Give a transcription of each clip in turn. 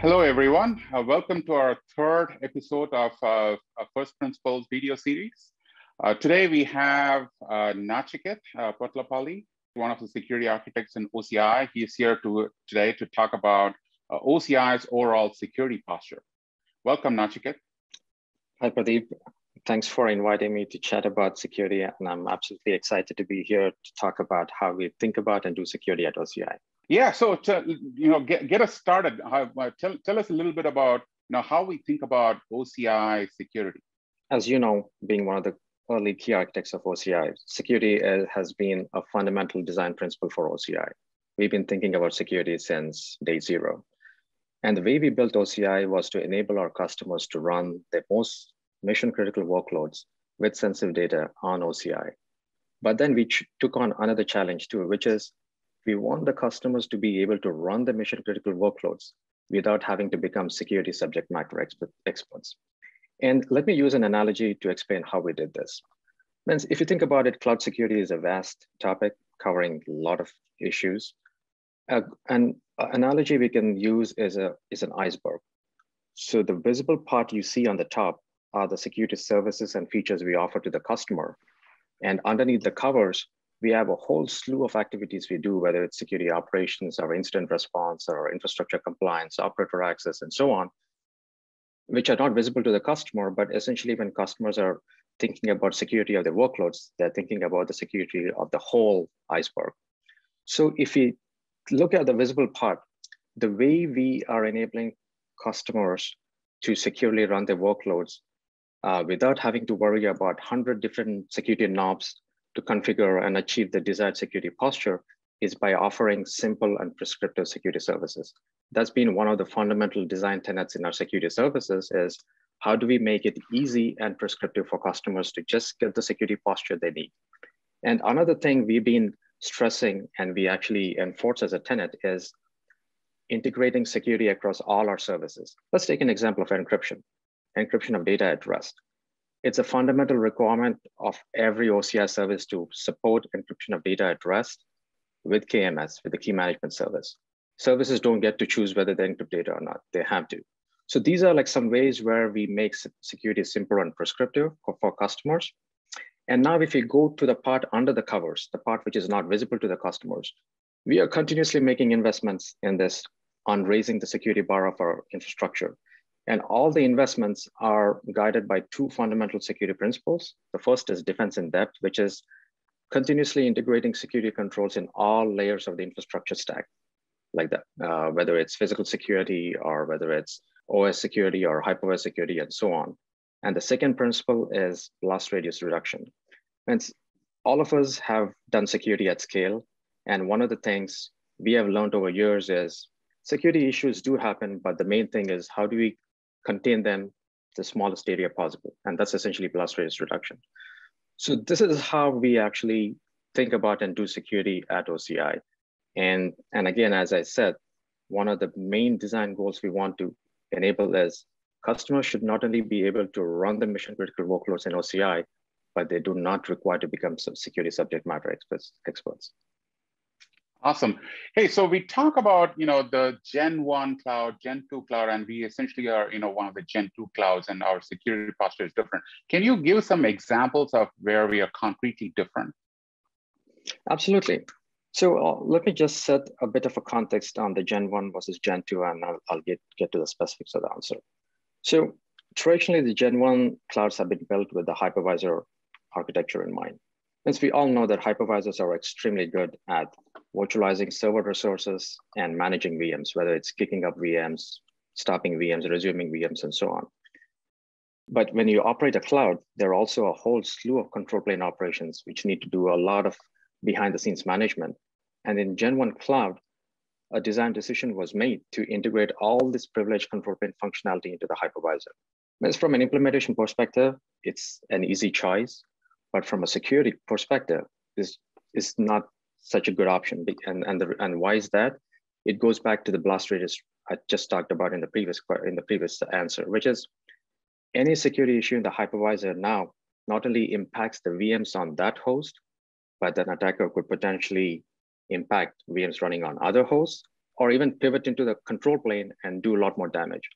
Hello, everyone. Uh, welcome to our third episode of uh, First Principles video series. Uh, today we have uh, Nachiketh uh, Potlapally, one of the security architects in OCI. He's here to, today to talk about uh, OCI's overall security posture. Welcome, Nachiketh. Hi, Pradeep. Thanks for inviting me to chat about security. And I'm absolutely excited to be here to talk about how we think about and do security at OCI. Yeah, so to you know get, get us started, uh, tell, tell us a little bit about you know, how we think about OCI security. As you know, being one of the early key architects of OCI, security uh, has been a fundamental design principle for OCI. We've been thinking about security since day zero. And the way we built OCI was to enable our customers to run their most mission critical workloads with sensitive data on OCI. But then we took on another challenge too, which is we want the customers to be able to run the mission critical workloads without having to become security subject matter experts. And let me use an analogy to explain how we did this. If you think about it, cloud security is a vast topic covering a lot of issues. Uh, an analogy we can use is, a, is an iceberg. So the visible part you see on the top are the security services and features we offer to the customer. And underneath the covers, we have a whole slew of activities we do, whether it's security operations or incident response or infrastructure compliance, operator access, and so on, which are not visible to the customer, but essentially when customers are thinking about security of their workloads, they're thinking about the security of the whole iceberg. So if we look at the visible part, the way we are enabling customers to securely run their workloads uh, without having to worry about 100 different security knobs to configure and achieve the desired security posture is by offering simple and prescriptive security services. That's been one of the fundamental design tenets in our security services is how do we make it easy and prescriptive for customers to just get the security posture they need? And another thing we've been stressing and we actually enforce as a tenet is integrating security across all our services. Let's take an example of encryption, encryption of data at rest it's a fundamental requirement of every OCI service to support encryption of data at rest with KMS, with the key management service. Services don't get to choose whether they encrypt data or not, they have to. So these are like some ways where we make security simple and prescriptive for, for customers. And now if you go to the part under the covers, the part which is not visible to the customers, we are continuously making investments in this on raising the security bar of our infrastructure. And all the investments are guided by two fundamental security principles. The first is defense in depth, which is continuously integrating security controls in all layers of the infrastructure stack, like that, uh, whether it's physical security or whether it's OS security or hypervisor security and so on. And the second principle is blast radius reduction. And all of us have done security at scale. And one of the things we have learned over years is security issues do happen, but the main thing is how do we contain them the smallest area possible. And that's essentially blast radius reduction. So this is how we actually think about and do security at OCI. And, and again, as I said, one of the main design goals we want to enable is customers should not only be able to run the mission critical workloads in OCI, but they do not require to become security subject matter experts. experts. Awesome. Hey, so we talk about, you know, the Gen 1 cloud, Gen 2 cloud, and we essentially are, you know, one of the Gen 2 clouds and our security posture is different. Can you give some examples of where we are concretely different? Absolutely. So uh, let me just set a bit of a context on the Gen 1 versus Gen 2, and I'll, I'll get, get to the specifics of the answer. So traditionally, the Gen 1 clouds have been built with the hypervisor architecture in mind. Since we all know that hypervisors are extremely good at virtualizing server resources and managing VMs, whether it's kicking up VMs, stopping VMs, resuming VMs, and so on. But when you operate a cloud, there are also a whole slew of control plane operations which need to do a lot of behind the scenes management. And in Gen 1 Cloud, a design decision was made to integrate all this privileged control plane functionality into the hypervisor. As from an implementation perspective, it's an easy choice. But from a security perspective, this is not such a good option. And, and, the, and why is that? It goes back to the blast radius I just talked about in the previous in the previous answer, which is any security issue in the hypervisor now not only impacts the VMs on that host, but an attacker could potentially impact VMs running on other hosts or even pivot into the control plane and do a lot more damage.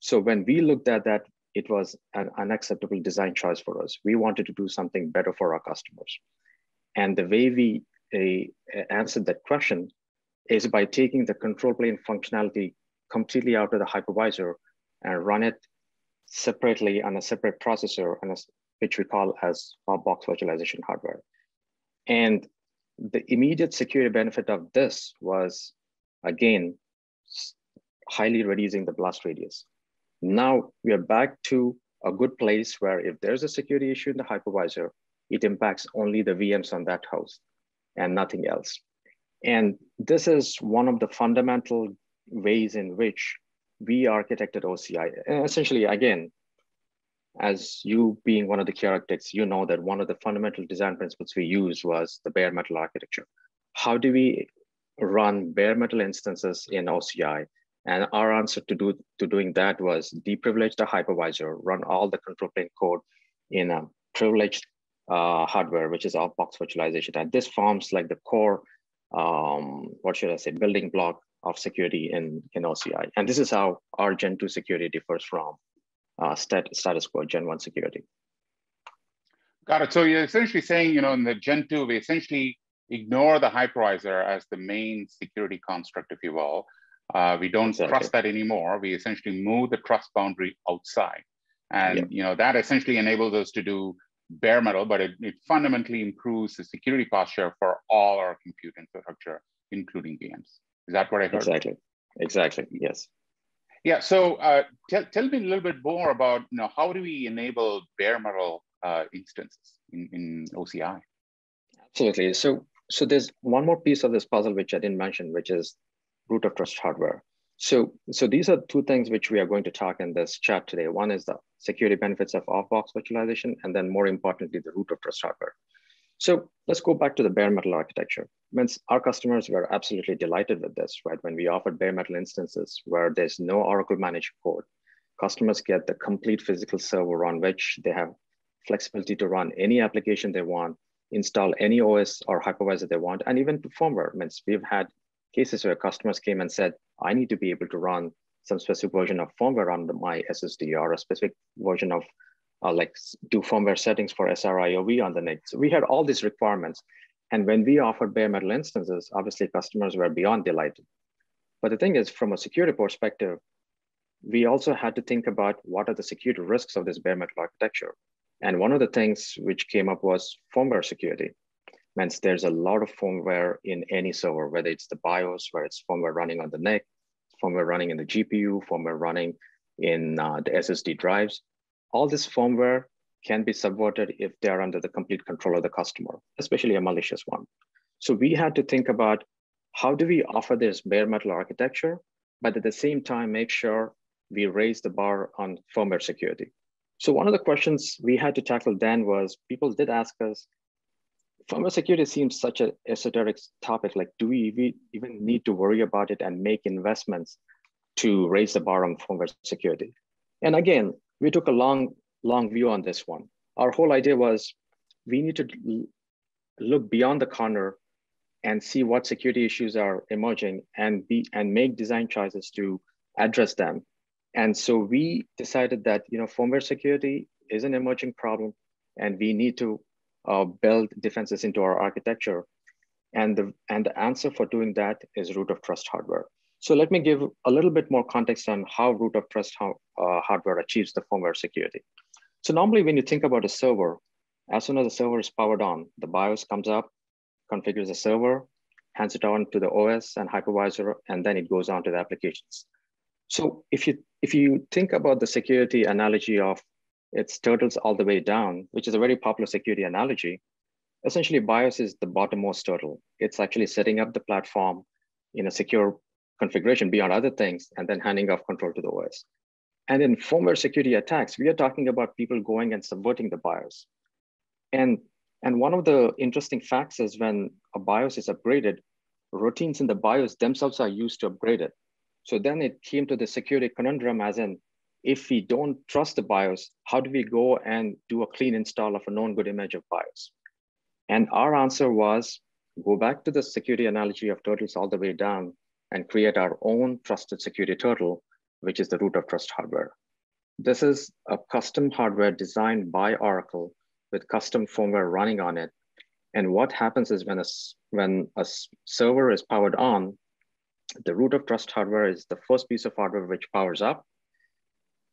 So when we looked at that, it was an unacceptable design choice for us. We wanted to do something better for our customers. And the way we uh, answered that question is by taking the control plane functionality completely out of the hypervisor and run it separately on a separate processor, a, which we call as box virtualization hardware. And the immediate security benefit of this was, again, highly reducing the blast radius. Now we are back to a good place where if there's a security issue in the hypervisor, it impacts only the VMs on that host and nothing else. And this is one of the fundamental ways in which we architected OCI. And essentially, again, as you being one of the key architects, you know that one of the fundamental design principles we used was the bare metal architecture. How do we run bare metal instances in OCI? And our answer to do to doing that was deprivilege the hypervisor, run all the control plane code in a privileged uh, hardware, which is off-box virtualization. And this forms like the core, um, what should I say, building block of security in, in OCI. And this is how our Gen 2 security differs from uh, stat, status quo Gen 1 security. Got it. So you're essentially saying, you know, in the Gen 2, we essentially ignore the hypervisor as the main security construct, if you will. Uh, we don't exactly. trust that anymore. We essentially move the trust boundary outside. And yep. you know that essentially enables us to do bare metal, but it, it fundamentally improves the security posture for all our compute infrastructure, including VMs. Is that what I heard? Exactly. Exactly. Yes. Yeah. So uh, tell, tell me a little bit more about you know how do we enable bare metal uh, instances in, in OCI? Absolutely. So so there's one more piece of this puzzle which I didn't mention, which is root of trust hardware. So, so these are two things which we are going to talk in this chat today. One is the security benefits of off-box virtualization, and then more importantly, the root of trust hardware. So let's go back to the bare metal architecture. Means our customers were absolutely delighted with this, right? When we offered bare metal instances where there's no Oracle managed code, customers get the complete physical server on which they have flexibility to run any application they want, install any OS or hypervisor they want, and even to firmware. Means we've had cases where customers came and said, I need to be able to run some specific version of firmware on my SSD or a specific version of uh, like do firmware settings for SRIOV on the NIC. So we had all these requirements. And when we offered bare metal instances, obviously customers were beyond delighted. But the thing is, from a security perspective, we also had to think about what are the security risks of this bare metal architecture. And one of the things which came up was firmware security means there's a lot of firmware in any server, whether it's the BIOS, where it's firmware running on the NIC, firmware running in the GPU, firmware running in uh, the SSD drives. All this firmware can be subverted if they are under the complete control of the customer, especially a malicious one. So we had to think about how do we offer this bare metal architecture, but at the same time, make sure we raise the bar on firmware security. So one of the questions we had to tackle then was people did ask us, security seems such an esoteric topic. Like, do we even need to worry about it and make investments to raise the bar on firmware security? And again, we took a long, long view on this one. Our whole idea was we need to look beyond the corner and see what security issues are emerging and be and make design choices to address them. And so we decided that you know firmware security is an emerging problem, and we need to uh, build defenses into our architecture. And the, and the answer for doing that is root of trust hardware. So let me give a little bit more context on how root of trust uh, hardware achieves the firmware security. So normally when you think about a server, as soon as the server is powered on, the BIOS comes up, configures the server, hands it on to the OS and hypervisor, and then it goes on to the applications. So if you if you think about the security analogy of it's turtles all the way down, which is a very popular security analogy. Essentially, BIOS is the bottommost turtle. It's actually setting up the platform in a secure configuration beyond other things, and then handing off control to the OS. And in firmware security attacks, we are talking about people going and subverting the BIOS. And, and one of the interesting facts is when a BIOS is upgraded, routines in the BIOS themselves are used to upgrade it. So then it came to the security conundrum as in, if we don't trust the BIOS, how do we go and do a clean install of a known good image of BIOS? And our answer was go back to the security analogy of turtles all the way down and create our own trusted security turtle, which is the root of trust hardware. This is a custom hardware designed by Oracle with custom firmware running on it. And what happens is when a, when a server is powered on, the root of trust hardware is the first piece of hardware which powers up.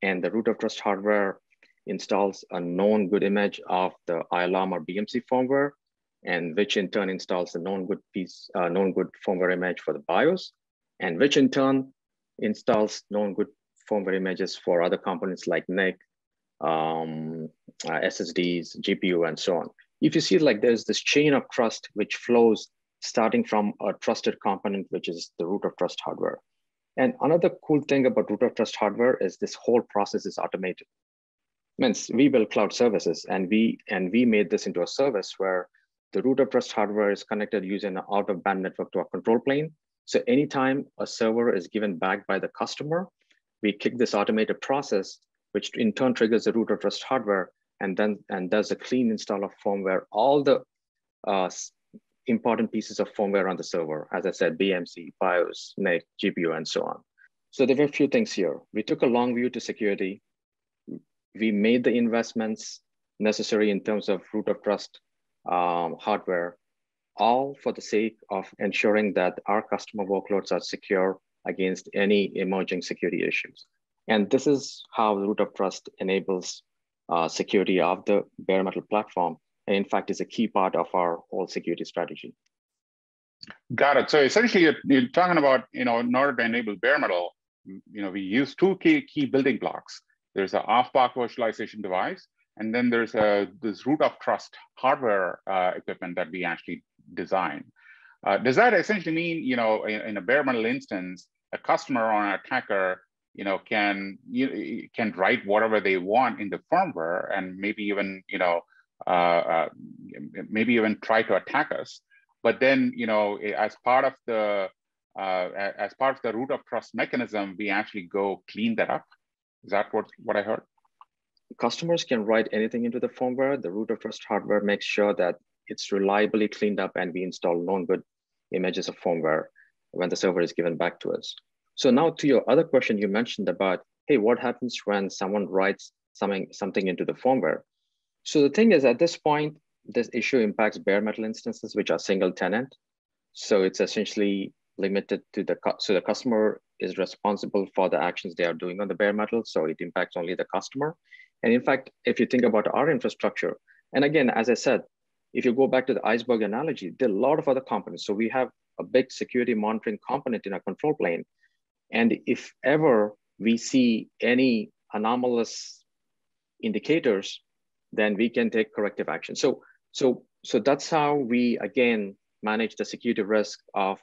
And the root of trust hardware installs a known good image of the ILOM or BMC firmware, and which in turn installs a known good piece, uh, known good firmware image for the BIOS, and which in turn installs known good firmware images for other components like NIC, um, uh, SSDs, GPU, and so on. If you see like there's this chain of trust which flows starting from a trusted component, which is the root of trust hardware. And another cool thing about root of trust hardware is this whole process is automated. Means we build cloud services and we and we made this into a service where the root of trust hardware is connected using an out-of-band network to a control plane. So anytime a server is given back by the customer, we kick this automated process, which in turn triggers the root of trust hardware and then and does a clean install of firmware, all the uh, important pieces of firmware on the server, as I said, BMC, BIOS, NIC, GPU, and so on. So there were a few things here. We took a long view to security. We made the investments necessary in terms of root of trust um, hardware, all for the sake of ensuring that our customer workloads are secure against any emerging security issues. And this is how root of trust enables uh, security of the bare metal platform in fact is a key part of our whole security strategy. Got it. So essentially, you're, you're, talking about you know in order to enable bare metal, you know we use two key key building blocks. There's an off-box virtualization device, and then there's a this root of trust hardware uh, equipment that we actually design. Uh, does that essentially mean you know in, in, a bare metal instance, a customer or an attacker you know can you can write whatever they want in the firmware and maybe even you know Uh, uh, maybe even try to attack us. But then, you know, eh, as part of the uh, as part of the root of trust mechanism, we actually go clean that up. Is that what, what I heard? Customers can write anything into the firmware. The root of trust hardware makes sure that it's reliably cleaned up and we install known good images of firmware when the server is given back to us. So now to your other question you mentioned about, hey, what happens when someone writes something, something into the firmware? So the thing is, at this point, this issue impacts bare metal instances, which are single tenant. So it's essentially limited to the, so the customer is responsible for the actions they are doing on the bare metal. So it impacts only the customer. And in fact, if you think about our infrastructure, and again, as I said, if you go back to the iceberg analogy, there are a lot of other components. So we have a big security monitoring component in our control plane. And if ever we see any anomalous indicators, then we can take corrective action. So, so, so that's how we, again, manage the security risk of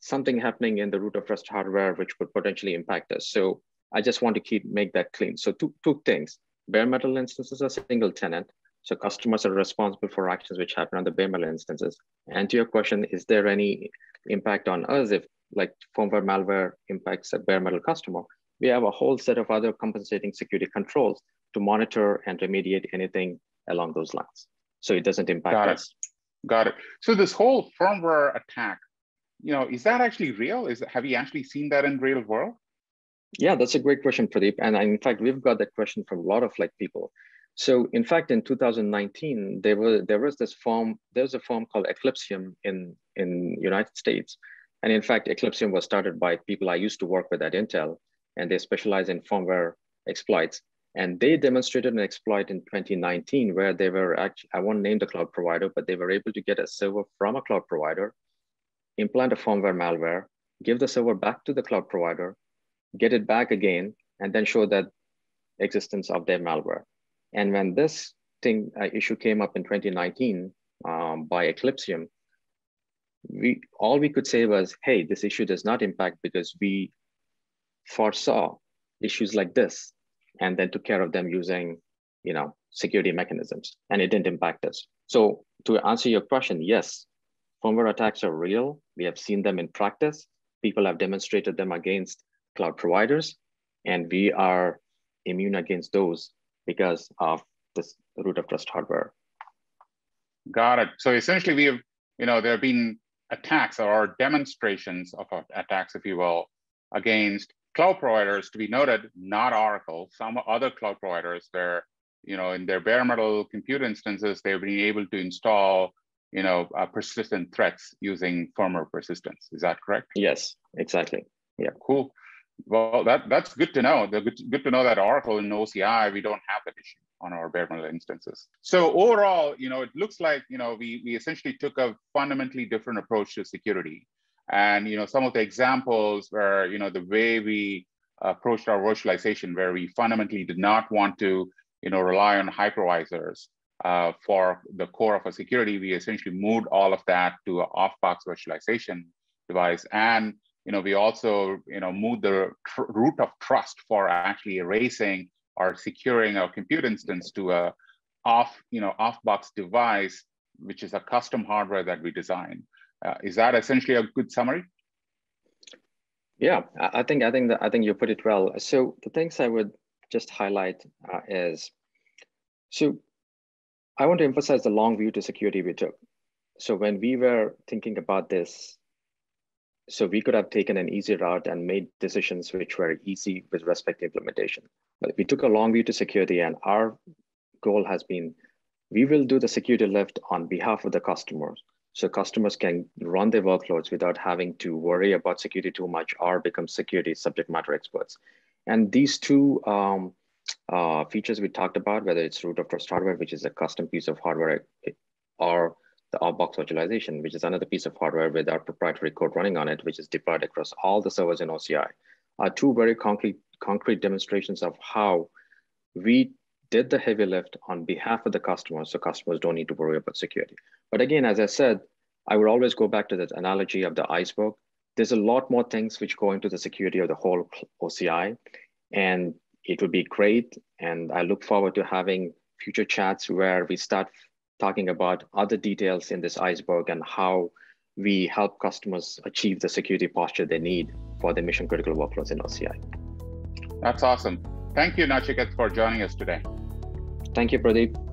something happening in the root of trust hardware, which could potentially impact us. So I just want to keep make that clean. So two, two things, bare metal instances are single tenant. So customers are responsible for actions which happen on the bare metal instances. And to your question, is there any impact on us if like firmware malware impacts a bare metal customer? We have a whole set of other compensating security controls to monitor and remediate anything along those lines. So it doesn't impact Got us. It. Got it. So this whole firmware attack, you know, is that actually real? Is have you actually seen that in real world? Yeah, that's a great question, Pradeep. And in fact, we've got that question from a lot of like people. So in fact, in 2019, there was there was this firm, there's a firm called Eclypsium in in United States. And in fact, Eclypsium was started by people I used to work with at Intel, and they specialize in firmware exploits. And they demonstrated an exploit in 2019 where they were actually, I won't name the cloud provider, but they were able to get a server from a cloud provider, implant a firmware malware, give the server back to the cloud provider, get it back again, and then show that existence of their malware. And when this thing uh, issue came up in 2019 um, by Eclypsium, we all we could say was, hey, this issue does not impact because we foresaw issues like this and then took care of them using, you know, security mechanisms, and it didn't impact us. So to answer your question, yes, firmware attacks are real. We have seen them in practice. People have demonstrated them against cloud providers, and we are immune against those because of this root of trust hardware. Got it. So essentially, we have, you know, there have been attacks or demonstrations of attacks, if you will, against cloud providers to be noted, not Oracle, some other cloud providers where, you know, in their bare metal compute instances, they've been able to install, you know, uh, persistent threats using firmware persistence. Is that correct? Yes, exactly. Yeah. Cool. Well, that that's good to know. Good, good to know that Oracle and OCI, we don't have that issue on our bare metal instances. So overall, you know, it looks like, you know, we, we essentially took a fundamentally different approach to security. And, you know, some of the examples where, you know, the way we approached our virtualization, where we fundamentally did not want to, you know, rely on hypervisors uh, for the core of a security, we essentially moved all of that to an off-box virtualization device. And, you know, we also, you know, moved the root of trust for actually erasing or securing our compute instance to a off, you know, off-box device, which is a custom hardware that we design. Uh, is that essentially a good summary? Yeah, I think I think that I think you put it well. So the things I would just highlight uh, is, so I want to emphasize the long view to security we took. So when we were thinking about this, so we could have taken an easy route and made decisions which were easy with respect to implementation. But we took a long view to security and our goal has been, we will do the security lift on behalf of the customers. So customers can run their workloads without having to worry about security too much or become security subject matter experts. And these two um, uh, features we talked about, whether it's root of trust hardware, which is a custom piece of hardware, or the off-box virtualization, which is another piece of hardware with our proprietary code running on it, which is deployed across all the servers in OCI, are two very concrete concrete demonstrations of how we did the heavy lift on behalf of the customers so customers don't need to worry about security. But again, as I said, I would always go back to that analogy of the iceberg. There's a lot more things which go into the security of the whole OCI, and it would be great. And I look forward to having future chats where we start talking about other details in this iceberg and how we help customers achieve the security posture they need for their mission critical workloads in OCI. That's awesome. Thank you, Nachiketh, for joining us today. Thank you, Pradeep.